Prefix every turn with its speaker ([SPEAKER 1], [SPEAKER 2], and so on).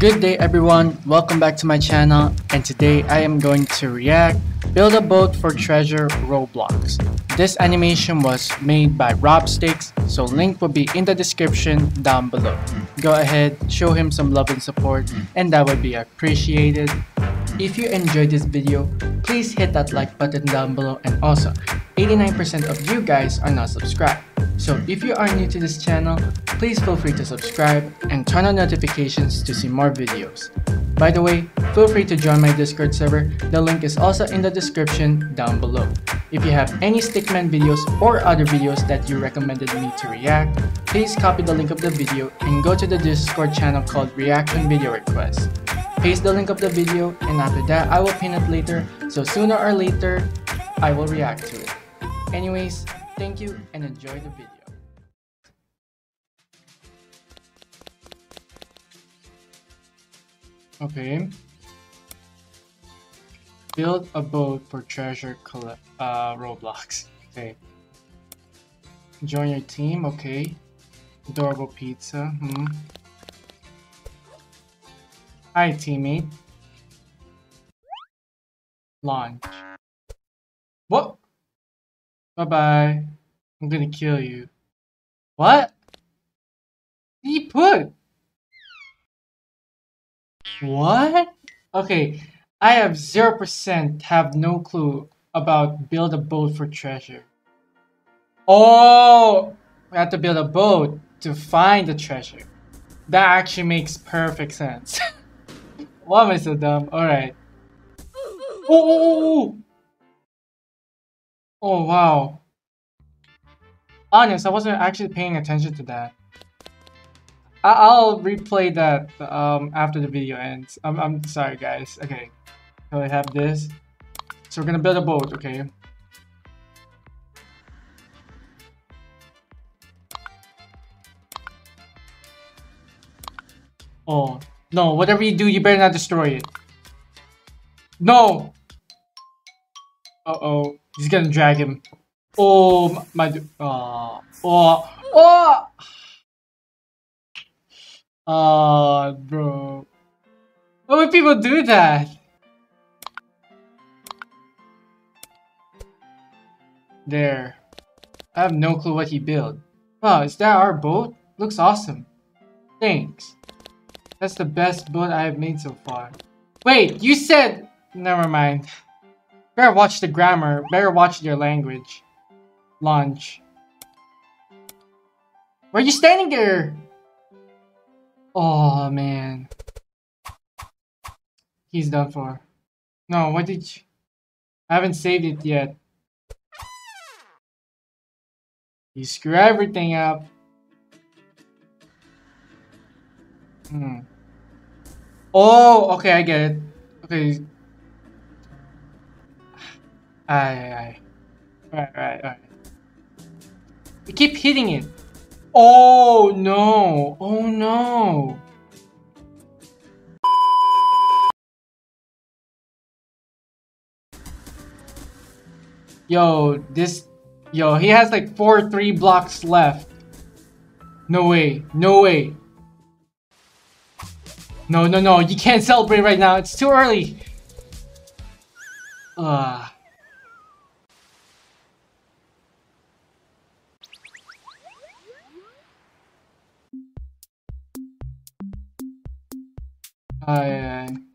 [SPEAKER 1] Good day everyone, welcome back to my channel and today I am going to react Build a Boat for Treasure Roblox. This animation was made by Robstix, so link will be in the description down below. Go ahead, show him some love and support and that would be appreciated. If you enjoyed this video, please hit that like button down below and also 89% of you guys are not subscribed. So if you are new to this channel, please feel free to subscribe and turn on notifications to see more videos. By the way, feel free to join my Discord server, the link is also in the description down below. If you have any Stickman videos or other videos that you recommended me to react, please copy the link of the video and go to the Discord channel called Reaction Video Request. Paste the link of the video and after that I will pin it later so sooner or later I will react to it. Anyways, Thank you and enjoy the video. Okay. Build a boat for treasure collect uh Roblox. Okay. Join your team, okay. Adorable pizza. Hmm. Hi teammate. Launch. What? Bye-bye. I'm gonna kill you. What? He put? What? Okay, I have 0% have no clue about build a boat for treasure. Oh, we have to build a boat to find the treasure. That actually makes perfect sense. Why am I so dumb? Alright. Oh. Oh wow. Honest, I wasn't actually paying attention to that. I will replay that um, after the video ends. I'm, I'm sorry guys. Okay. So we have this. So we're gonna build a boat, okay? Oh, no, whatever you do, you better not destroy it. No! Uh-oh. He's gonna drag him. Oh, my... Uh, oh, oh, oh! Oh, bro. Why would people do that? There. I have no clue what he built. Wow, is that our boat? Looks awesome. Thanks. That's the best boat I have made so far. Wait, you said... Never mind. Better watch the grammar. Better watch your language. Launch. Why are you standing there? Oh, man. He's done for. No, what did you... I haven't saved it yet. You screw everything up. Hmm. Oh, okay, I get it. Okay, Aye, aye. Right, right, right. Keep hitting it. Oh no! Oh no! Yo, this... Yo, he has like four three blocks left. No way. No way. No, no, no. You can't celebrate right now. It's too early. Ugh. Ay.